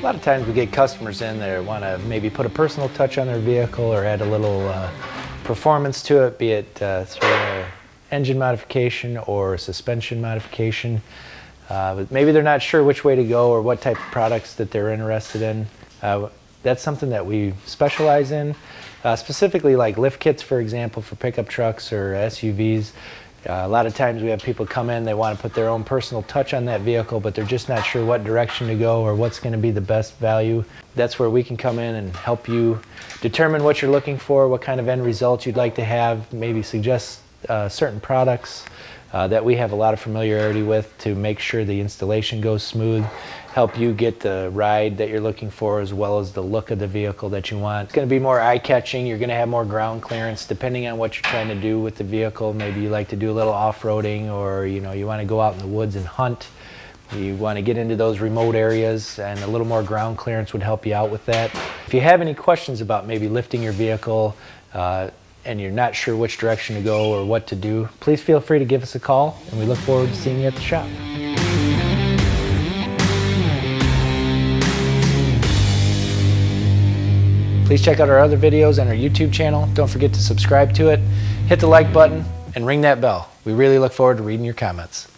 A lot of times we get customers in there want to maybe put a personal touch on their vehicle or add a little uh, performance to it, be it uh, engine modification or suspension modification. Uh, but maybe they're not sure which way to go or what type of products that they're interested in. Uh, that's something that we specialize in, uh, specifically like lift kits, for example, for pickup trucks or SUVs. Uh, a lot of times we have people come in, they want to put their own personal touch on that vehicle, but they're just not sure what direction to go or what's going to be the best value. That's where we can come in and help you determine what you're looking for, what kind of end result you'd like to have, maybe suggest uh, certain products uh, that we have a lot of familiarity with to make sure the installation goes smooth, help you get the ride that you're looking for as well as the look of the vehicle that you want. It's going to be more eye-catching, you're going to have more ground clearance depending on what you're trying to do with the vehicle. Maybe you like to do a little off-roading or you know you want to go out in the woods and hunt. You want to get into those remote areas and a little more ground clearance would help you out with that. If you have any questions about maybe lifting your vehicle, uh, and you're not sure which direction to go or what to do, please feel free to give us a call and we look forward to seeing you at the shop. Please check out our other videos on our YouTube channel. Don't forget to subscribe to it, hit the like button, and ring that bell. We really look forward to reading your comments.